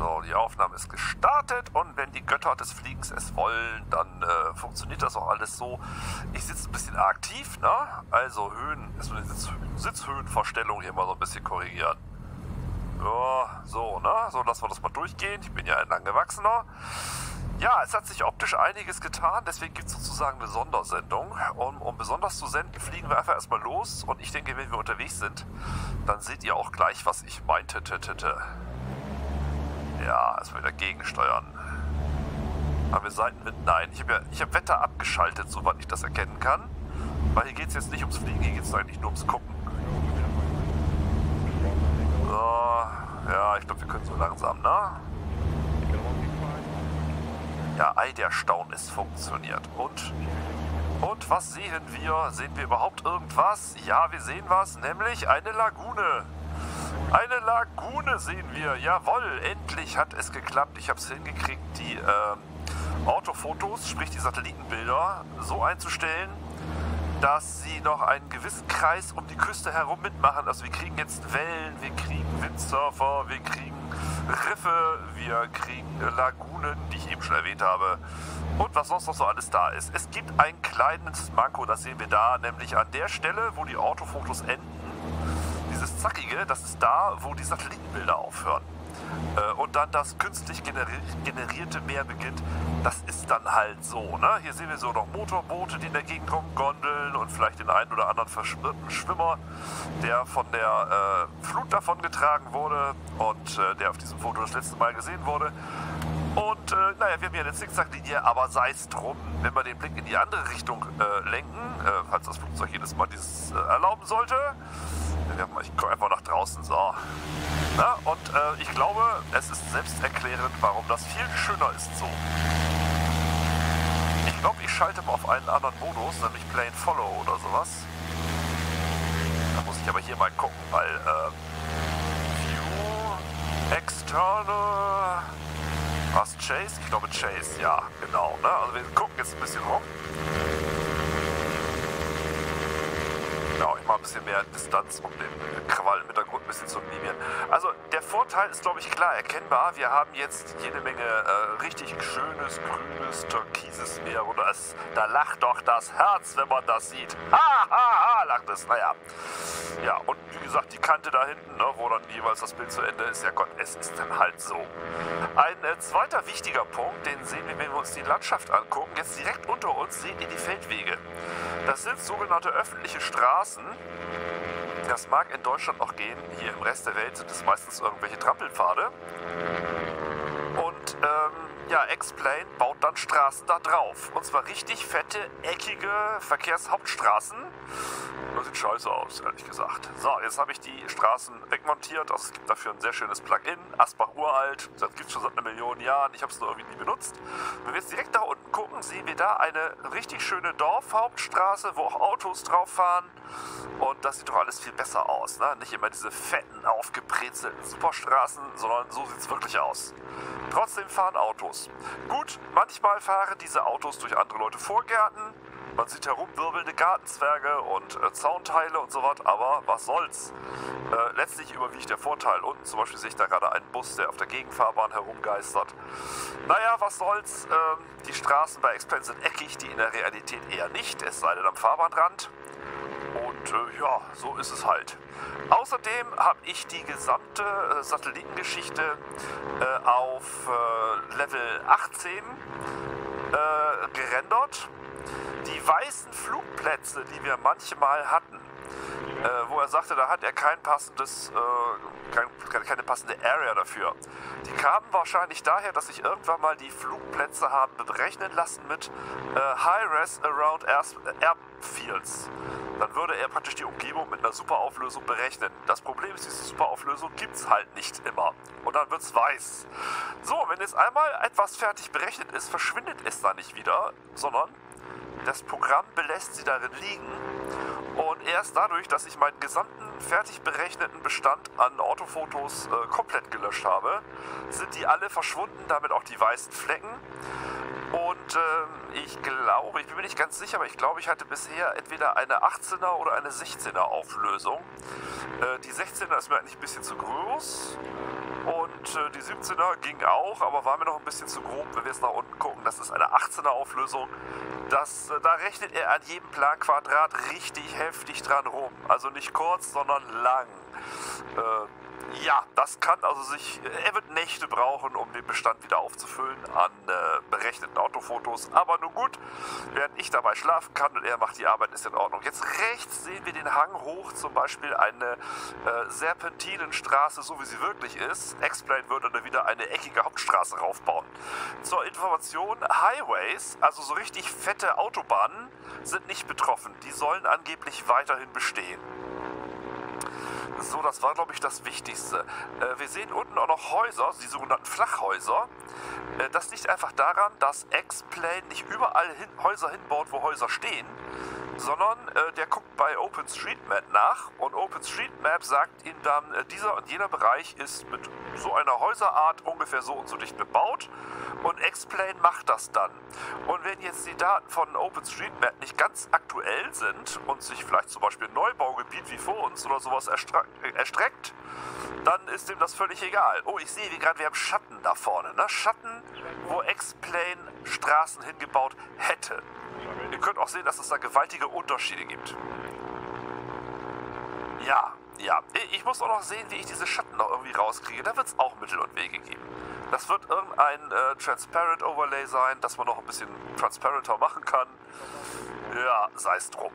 So, die Aufnahme ist gestartet und wenn die Götter des Fliegens es wollen, dann äh, funktioniert das auch alles so. Ich sitze ein bisschen aktiv, ne? Also Höhen, erstmal die Sitz Sitzhöhenverstellung hier mal so ein bisschen korrigieren. Ja, so, ne? So, lassen wir das mal durchgehen. Ich bin ja ein Langgewachsener. Ja, es hat sich optisch einiges getan, deswegen gibt es sozusagen eine Sondersendung. Um, um besonders zu senden, fliegen wir einfach erstmal los und ich denke, wenn wir unterwegs sind, dann seht ihr auch gleich, was ich meinte. Ja, erstmal wieder gegensteuern. Haben wir Seitenwind? Nein, ich habe ja, hab Wetter abgeschaltet, soweit ich das erkennen kann. Weil hier geht es jetzt nicht ums Fliegen, hier geht es eigentlich nur ums Gucken. So, ja, ich glaube, wir können so langsam, ne? Ja, ei, der Staun, es funktioniert. Und, und was sehen wir? Sehen wir überhaupt irgendwas? Ja, wir sehen was, nämlich eine Lagune. Eine Lagune sehen wir. Jawohl, endlich hat es geklappt. Ich habe es hingekriegt, die äh, Autofotos, sprich die Satellitenbilder, so einzustellen, dass sie noch einen gewissen Kreis um die Küste herum mitmachen. Also wir kriegen jetzt Wellen, wir kriegen Windsurfer, wir kriegen Riffe, wir kriegen Lagunen, die ich eben schon erwähnt habe. Und was sonst noch so alles da ist. Es gibt ein kleines Manko, das sehen wir da, nämlich an der Stelle, wo die Autofotos enden. Zackige, das ist da, wo die Satellitenbilder aufhören. Äh, und dann das künstlich generierte Meer beginnt, das ist dann halt so. Ne? Hier sehen wir so noch Motorboote, die in der Gegend kommen, Gondeln und vielleicht den einen oder anderen verschwirrten Schwimmer, der von der äh, Flut davongetragen wurde und äh, der auf diesem Foto das letzte Mal gesehen wurde. Und äh, naja, wir haben hier eine Zickzacklinie, aber sei es drum, wenn wir den Blick in die andere Richtung äh, lenken, äh, falls das Flugzeug jedes Mal dieses erlauben sollte, ich komme einfach nach draußen, so. Na, und äh, ich glaube, es ist selbsterklärend, warum das viel schöner ist so. Ich glaube, ich schalte mal auf einen anderen Modus, nämlich Plane Follow oder sowas. Da muss ich aber hier mal gucken, weil äh, View, External, was Chase? Ich glaube Chase, ja, genau. Ne? Also wir gucken jetzt ein bisschen rum. Genau, mache ein bisschen mehr Distanz, um den Krawall im Hintergrund ein bisschen zu minimieren. Also der Vorteil ist, glaube ich, klar erkennbar. Wir haben jetzt jede Menge äh, richtig schönes, grünes, türkises Meer. Und es, da lacht doch das Herz, wenn man das sieht. Ha, ha, ha, lacht es. Naja. Ja, und wie gesagt, die Kante da hinten, ne, wo dann jeweils das Bild zu Ende ist, ja Gott, es ist dann halt so. Ein äh, zweiter wichtiger Punkt, den sehen wir, wenn wir uns die Landschaft angucken. Jetzt direkt unter uns sehen ihr die Feldwege. Das sind sogenannte öffentliche Straßen. Das mag in Deutschland noch gehen. Hier im Rest der Welt sind es meistens irgendwelche Trampelpfade. Und ähm, ja, X-Plane baut dann Straßen da drauf. Und zwar richtig fette, eckige Verkehrshauptstraßen. Das sieht scheiße aus, ehrlich gesagt. So, jetzt habe ich die Straßen wegmontiert. Also es gibt dafür ein sehr schönes Plugin. Asbach uralt. Das gibt es schon seit einer Million Jahren. Ich habe es nur irgendwie nie benutzt. Wenn wir jetzt direkt da unten gucken, sehen wir da eine richtig schöne Dorfhauptstraße, wo auch Autos drauf fahren. Und das sieht doch alles viel besser aus. Ne? Nicht immer diese fetten, aufgebrezelten Superstraßen, sondern so sieht es wirklich aus. Trotzdem fahren Autos. Gut, manchmal fahren diese Autos durch andere Leute Vorgärten. Man sieht herumwirbelnde Gartenzwerge und äh, Zaunteile und so was, aber was soll's. Äh, letztlich überwiegt der Vorteil. Unten zum Beispiel sehe ich da gerade einen Bus, der auf der Gegenfahrbahn herumgeistert. Naja, was soll's. Ähm, die Straßen bei Expense sind eckig, die in der Realität eher nicht, es sei denn am Fahrbahnrand. Und äh, ja, so ist es halt. Außerdem habe ich die gesamte äh, Satellitengeschichte äh, auf äh, Level 18 äh, gerendert. Die weißen Flugplätze, die wir manchmal hatten, äh, wo er sagte, da hat er kein passendes, äh, kein, keine passende Area dafür. Die kamen wahrscheinlich daher, dass ich irgendwann mal die Flugplätze habe berechnen lassen mit äh, High Res Around Airfields. Dann würde er praktisch die Umgebung mit einer Superauflösung berechnen. Das Problem ist, diese Superauflösung gibt es halt nicht immer. Und dann wird es weiß. So, wenn jetzt einmal etwas fertig berechnet ist, verschwindet es dann nicht wieder, sondern das Programm belässt sie darin liegen und erst dadurch, dass ich meinen gesamten fertig berechneten Bestand an Autofotos äh, komplett gelöscht habe, sind die alle verschwunden, damit auch die weißen Flecken. Und äh, ich glaube, ich bin mir nicht ganz sicher, aber ich glaube, ich hatte bisher entweder eine 18er oder eine 16er Auflösung. Äh, die 16er ist mir eigentlich ein bisschen zu groß. Und äh, die 17er ging auch, aber war mir noch ein bisschen zu grob, wenn wir jetzt nach unten gucken. Das ist eine 18er Auflösung. Das, äh, da rechnet er an jedem Planquadrat richtig heftig dran rum. Also nicht kurz, sondern lang. Äh, ja, das kann also sich, er wird Nächte brauchen, um den Bestand wieder aufzufüllen an äh, berechneten Autofotos. Aber nun gut, während ich dabei schlafen kann und er macht die Arbeit, ist in Ordnung. Jetzt rechts sehen wir den Hang hoch, zum Beispiel eine äh, Serpentinenstraße, so wie sie wirklich ist. Explain würde dann wieder eine eckige Hauptstraße raufbauen. Zur Information, Highways, also so richtig fette Autobahnen, sind nicht betroffen. Die sollen angeblich weiterhin bestehen. So, das war, glaube ich, das Wichtigste. Äh, wir sehen unten auch noch Häuser, die sogenannten Flachhäuser. Äh, das liegt einfach daran, dass X-Plane nicht überall hin, Häuser hinbaut, wo Häuser stehen, sondern äh, der guckt bei OpenStreetMap nach und OpenStreetMap sagt ihm dann, äh, dieser und jener Bereich ist mit so einer Häuserart ungefähr so und so dicht bebaut und Explain macht das dann. Und wenn jetzt die Daten von OpenStreetMap nicht ganz aktuell sind und sich vielleicht zum Beispiel ein Neubaugebiet wie vor uns oder sowas äh, erstreckt, dann ist dem das völlig egal. Oh, ich sehe, wie gerade wir haben Schatten da vorne. Ne? Schatten, wo Explain Straßen hingebaut hätte. Ihr könnt auch sehen, dass es da gewaltige Unterschiede gibt. Ja, ja. Ich muss auch noch sehen, wie ich diese Schatten noch irgendwie rauskriege. Da wird es auch Mittel und Wege geben. Das wird irgendein äh, Transparent Overlay sein, das man noch ein bisschen transparenter machen kann. Ja, sei es drum.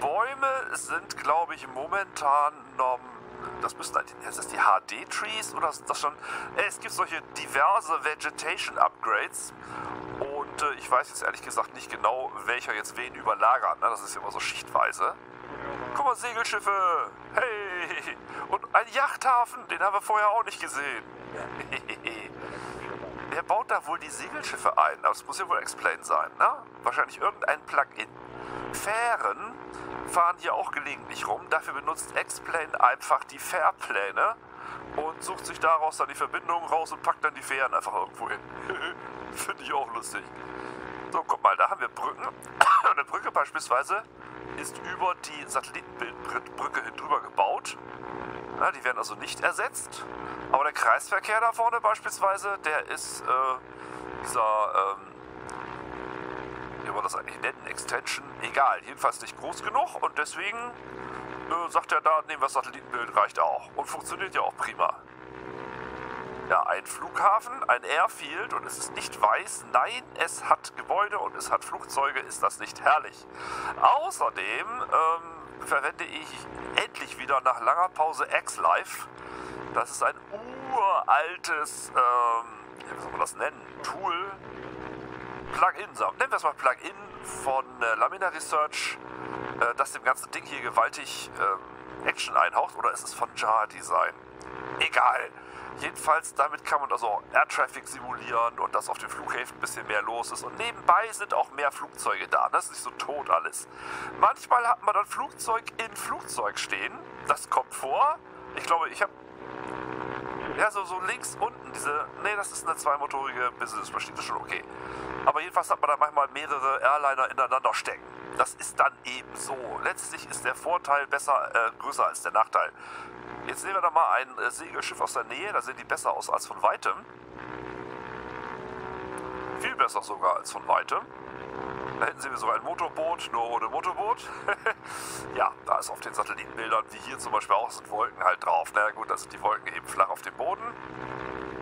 Bäume sind, glaube ich, momentan noch das müssen halt, ist das die HD-Trees oder ist das schon? Äh, es gibt solche diverse Vegetation Äh, ich weiß jetzt ehrlich gesagt nicht genau, welcher jetzt wen überlagert. Ne? Das ist ja immer so schichtweise. Guck mal, Segelschiffe! Hey! Und ein Yachthafen, den haben wir vorher auch nicht gesehen. Wer baut da wohl die Segelschiffe ein? Das muss ja wohl Explain sein, ne? Wahrscheinlich irgendein Plugin. Fähren fahren hier auch gelegentlich rum. Dafür benutzt Explain einfach die Fährpläne und sucht sich daraus dann die Verbindung raus und packt dann die Fähren einfach irgendwo hin. Finde ich auch lustig. So, guck mal, da haben wir Brücken. Eine Brücke beispielsweise ist über die Satellitenbildbrücke hin drüber gebaut. Ja, die werden also nicht ersetzt. Aber der Kreisverkehr da vorne beispielsweise, der ist äh, dieser, ähm, wie man das eigentlich nennen, Extension, egal, jedenfalls nicht groß genug und deswegen äh, sagt er da, nehmen wir das Satellitenbild, reicht auch und funktioniert ja auch prima. Ja, ein Flughafen, ein Airfield und es ist nicht weiß. Nein, es hat Gebäude und es hat Flugzeuge. Ist das nicht herrlich? Außerdem ähm, verwende ich endlich wieder nach langer Pause X-Life. Das ist ein uraltes, ähm, wie soll man das nennen, Tool, Plugin, nennen wir es mal Plugin von äh, Lamina Research, äh, das dem ganzen Ding hier gewaltig äh, Action einhaucht. Oder ist es von Jar Design? Egal. Jedenfalls, damit kann man also Air Traffic simulieren und dass auf den Flughäfen ein bisschen mehr los ist. Und nebenbei sind auch mehr Flugzeuge da. Das ist nicht so tot alles. Manchmal hat man dann Flugzeug in Flugzeug stehen. Das kommt vor. Ich glaube, ich habe ja, so, so links unten diese. Ne, das ist eine zweimotorige Business Machine, das ist schon okay. Aber jedenfalls hat man da manchmal mehrere Airliner ineinander stecken. Das ist dann eben so. Letztlich ist der Vorteil besser, äh, größer als der Nachteil. Jetzt nehmen wir da mal ein äh, Segelschiff aus der Nähe, da sehen die besser aus als von weitem. Viel besser sogar als von weitem. Da hinten sehen wir sogar ein Motorboot, nur ohne Motorboot. ja, da ist auf den Satellitenbildern, wie hier zum Beispiel auch, sind Wolken halt drauf. Na gut, da sind die Wolken eben flach auf dem Boden.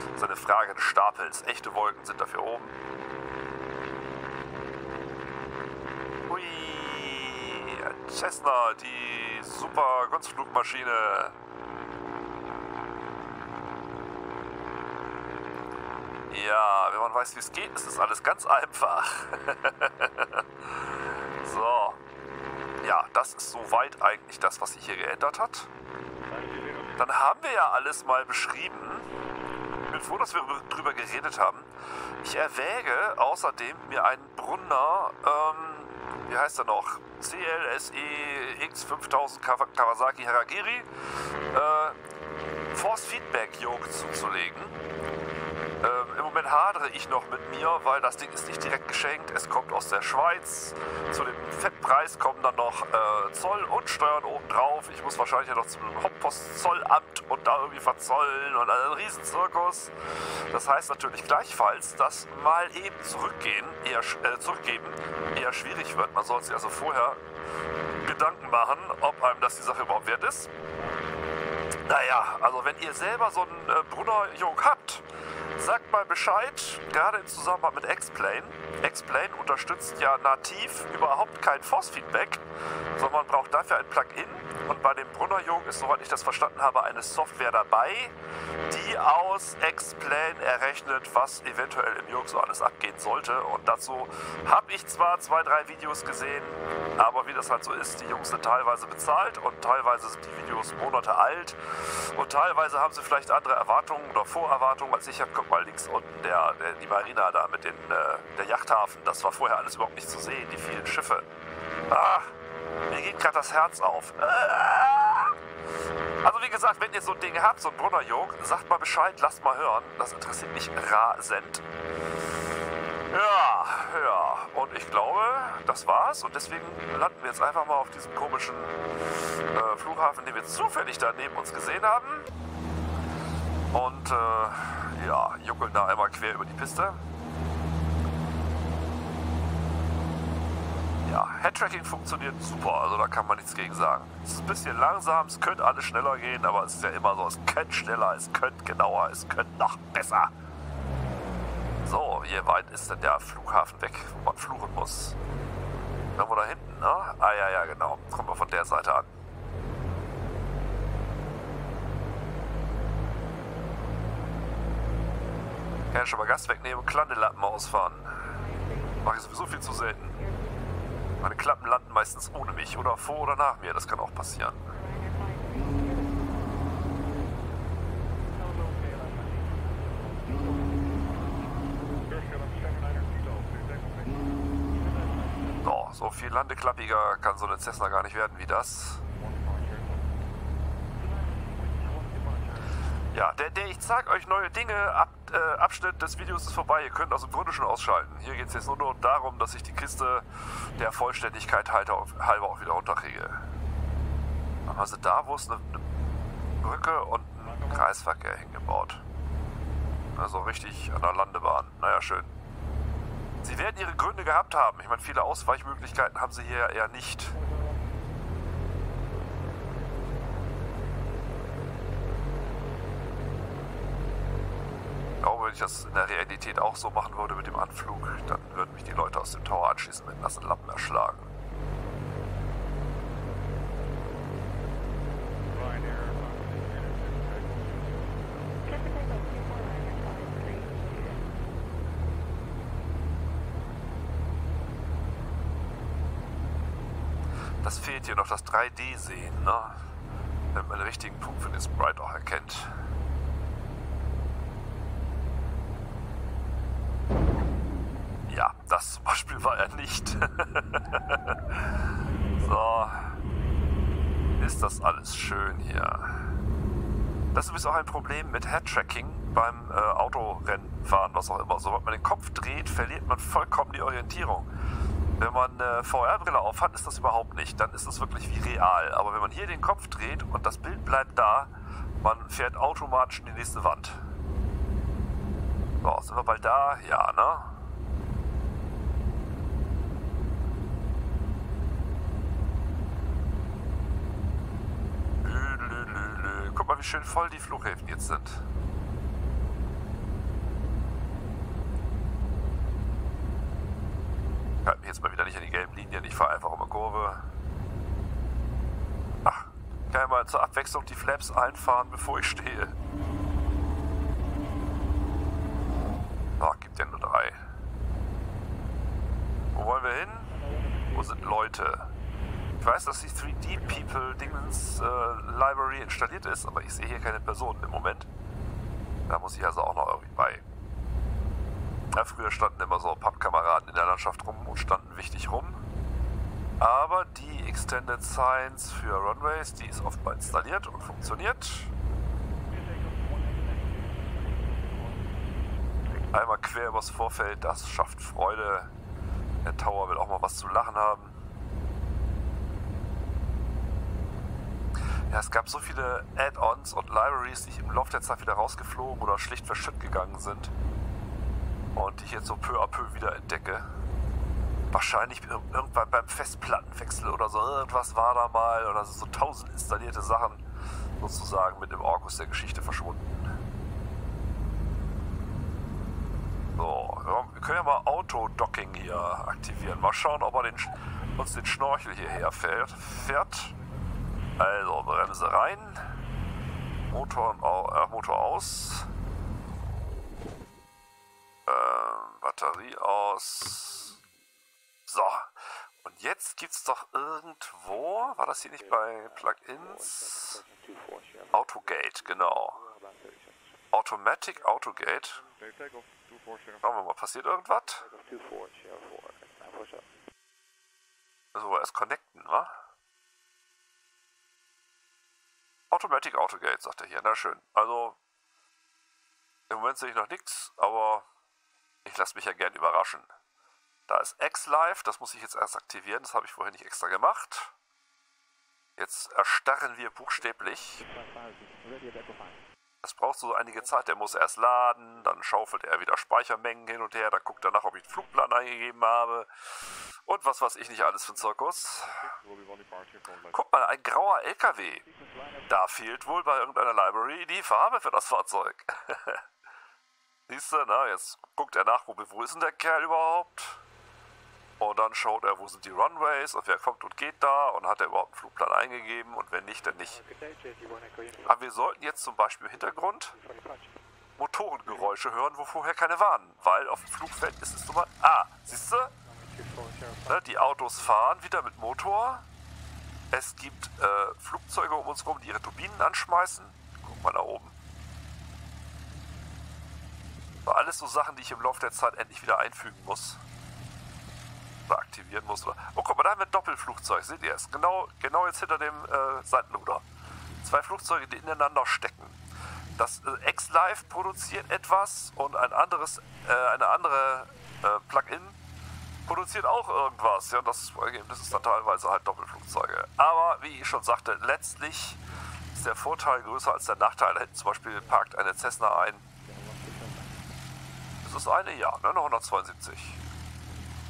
Das ist eine Frage des Stapels. Echte Wolken sind dafür oben. Cessna, die super Kunstflugmaschine. Ja, wenn man weiß, wie es geht, ist das alles ganz einfach. so. Ja, das ist soweit eigentlich das, was sich hier geändert hat. Dann haben wir ja alles mal beschrieben. Ich bin froh, dass wir darüber geredet haben. Ich erwäge außerdem, mir einen Brunner, ähm, wie heißt er noch? CLSE X5000 Kawasaki Haragiri äh, Force Feedback Yoke zuzulegen Hadere ich noch mit mir, weil das Ding ist nicht direkt geschenkt. Es kommt aus der Schweiz. Zu dem Fettpreis kommen dann noch äh, Zoll und Steuern obendrauf. Ich muss wahrscheinlich ja noch zum Hauptpostzollamt und da irgendwie verzollen und einen Riesenzirkus. Das heißt natürlich gleichfalls, dass mal eben zurückgehen, eher, äh, zurückgeben eher schwierig wird. Man soll sich also vorher Gedanken machen, ob einem das die Sache überhaupt wert ist. Naja, also wenn ihr selber so einen äh, Brunner-Jung habt, sagt mal Bescheid, gerade im Zusammenhang mit Explain. Explain unterstützt ja nativ überhaupt kein Force-Feedback, sondern man braucht dafür ein Plugin. Und bei dem Brunner-Jung ist, soweit ich das verstanden habe, eine Software dabei, die aus Explain errechnet, was eventuell im Jung so alles abgehen sollte. Und dazu habe ich zwar zwei, drei Videos gesehen, aber wie das halt so ist, die Jungs sind teilweise bezahlt und teilweise sind die Videos Monate alt und teilweise haben sie vielleicht andere Erwartungen oder Vorerwartungen als ich habe. Mal links unten der, der, die Marina da mit den, äh, der Yachthafen. Das war vorher alles überhaupt nicht zu sehen, die vielen Schiffe. Ah, mir geht gerade das Herz auf. Ah. Also wie gesagt, wenn ihr so ein Ding habt, so ein Brunnerjog, sagt mal Bescheid, lasst mal hören. Das interessiert mich rasend. Ja, ja. Und ich glaube, das war's. Und deswegen landen wir jetzt einfach mal auf diesem komischen äh, Flughafen, den wir zufällig da neben uns gesehen haben. Und äh, ja, juckeln da einmal quer über die Piste. Ja, Headtracking funktioniert super, also da kann man nichts gegen sagen. Es ist ein bisschen langsam, es könnte alles schneller gehen, aber es ist ja immer so, es könnte schneller, es könnte genauer, es könnte noch besser. So, wie weit ist denn der Flughafen weg, wo man fluchen muss? Irgendwo da hinten, ne? Ah ja, ja, genau. Kommen wir von der Seite an. Kann ich schon mal Gas wegnehmen und Klandelappen ausfahren. Mache ich sowieso viel zu selten. Meine Klappen landen meistens ohne mich oder vor oder nach mir. Das kann auch passieren. So, so viel landeklappiger kann so eine Cessna gar nicht werden wie das. Ja, der, der Ich zeig euch neue Dinge ab, äh, Abschnitt des Videos ist vorbei. Ihr könnt also im Grunde schon ausschalten. Hier geht es jetzt nur, nur darum, dass ich die Kiste der Vollständigkeit halber auch wieder runterkriege. Sie da, wo es eine, eine Brücke und einen Kreisverkehr hingebaut. Also richtig an der Landebahn. Naja, schön. Sie werden ihre Gründe gehabt haben. Ich meine, viele Ausweichmöglichkeiten haben sie hier eher nicht. Ich glaube, wenn ich das in der Realität auch so machen würde mit dem Anflug, dann würden mich die Leute aus dem Tower anschließend mit nassen Lappen erschlagen. Das fehlt hier noch, das 3D-Sehen, ne? Wenn man den richtigen Punkt für den Sprite auch erkennt. Ja, das zum Beispiel war er nicht. so. Ist das alles schön hier. Das ist übrigens auch ein Problem mit Headtracking beim äh, Autorennenfahren, was auch immer. Sobald man den Kopf dreht, verliert man vollkommen die Orientierung. Wenn man eine VR-Brille aufhat, ist das überhaupt nicht. Dann ist es wirklich wie real. Aber wenn man hier den Kopf dreht und das Bild bleibt da, man fährt automatisch in die nächste Wand. So, sind wir bald da? Ja, ne? Guck mal, wie schön voll die Flughäfen jetzt sind. Ich halte mich jetzt mal wieder nicht an die gelben Linien. Ich fahre einfach um eine Kurve. Ach, kann ja mal zur Abwechslung die Flaps einfahren, bevor ich stehe. Ach, gibt ja nur drei. Wo wollen wir hin? Wo sind Leute? Ich weiß, dass die 3D People Dingens äh, Library installiert ist, aber ich sehe hier keine Personen im Moment. Da muss ich also auch noch irgendwie bei. Ja, früher standen immer so Pappkameraden in der Landschaft rum und standen wichtig rum. Aber die Extended Science für Runways, die ist offenbar installiert und funktioniert. mal quer übers Vorfeld, das schafft Freude. Der Tower will auch mal was zu lachen haben. Ja, es gab so viele Add-ons und Libraries, die im Laufe der Zeit wieder rausgeflogen oder schlicht verschütt gegangen sind. Und die ich jetzt so peu à peu wieder entdecke. Wahrscheinlich irgendwann beim Festplattenwechsel oder so. Irgendwas war da mal. Oder so tausend installierte Sachen sozusagen mit dem Orkus der Geschichte verschwunden. So, wir können ja mal Autodocking hier aktivieren. Mal schauen, ob er den, uns den Schnorchel hierher fährt. fährt. Also, Bremse rein. Motor, äh, Motor aus. Äh, Batterie aus. So. Und jetzt gibt es doch irgendwo, war das hier nicht bei Plugins? Autogate, genau. Automatic Autogate. Schauen wir mal, passiert irgendwas? Müssen wir erst connecten, wa? Automatic Autogate, sagt er hier. Na schön. Also, im Moment sehe ich noch nichts, aber ich lasse mich ja gern überraschen. Da ist X-Live, das muss ich jetzt erst aktivieren, das habe ich vorher nicht extra gemacht. Jetzt erstarren wir buchstäblich. Das braucht so einige Zeit, der muss erst laden, dann schaufelt er wieder Speichermengen hin und her, dann guckt er nach, ob ich den Flugplan eingegeben habe und was weiß ich nicht alles für ein Zirkus. Guck mal, ein grauer LKW. Da fehlt wohl bei irgendeiner Library die Farbe für das Fahrzeug. Siehst du, na, jetzt guckt er nach, wo, wo ist denn der Kerl überhaupt? Und dann schaut er, wo sind die Runways und wer kommt und geht da und hat er überhaupt einen Flugplan eingegeben und wenn nicht, dann nicht. Aber wir sollten jetzt zum Beispiel im Hintergrund Motorengeräusche hören, wo vorher keine waren, weil auf dem Flugfeld ist es nun mal... Ah, siehst du? Ne, die Autos fahren wieder mit Motor. Es gibt äh, Flugzeuge um uns herum, die ihre Turbinen anschmeißen. Guck mal da oben. Alles so Sachen, die ich im Laufe der Zeit endlich wieder einfügen muss oder aktivieren muss. Oder oh, guck mal, da haben wir ein Doppelflugzeug. Seht ihr es? Genau, genau jetzt hinter dem äh, Seitenluder. Zwei Flugzeuge, die ineinander stecken. Das äh, X-Live produziert etwas und ein anderes, äh, eine andere äh, Plugin produziert auch irgendwas. Ja, das Ergebnis ist dann teilweise halt Doppelflugzeuge. Aber wie ich schon sagte, letztlich ist der Vorteil größer als der Nachteil. Da hinten zum Beispiel parkt eine Cessna ein. Das ist eine, ja, ne, eine 172.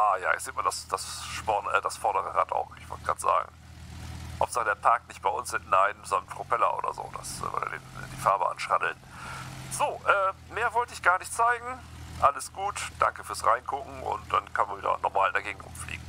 Ah ja, jetzt sieht man das, das, Sporn, äh, das vordere Rad auch, ich wollte gerade sagen. Hauptsache der parkt nicht bei uns hinten ein, sondern Propeller oder so, das äh, würde den, die Farbe anschraddeln. So, äh, mehr wollte ich gar nicht zeigen. Alles gut, danke fürs Reingucken und dann kann man wieder normal dagegen rumfliegen.